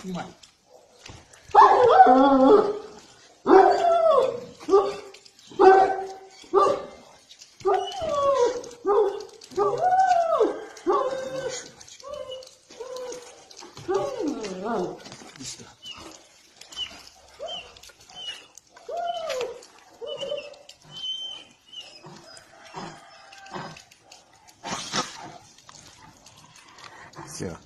Снимай. Иди. Все.